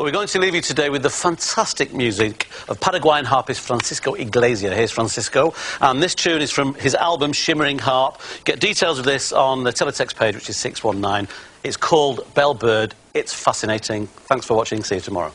But we're going to leave you today with the fantastic music of Paraguayan harpist Francisco Iglesias. Here's Francisco. And this tune is from his album Shimmering Harp. Get details of this on the teletext page, which is 619. It's called Bellbird. It's fascinating. Thanks for watching. See you tomorrow.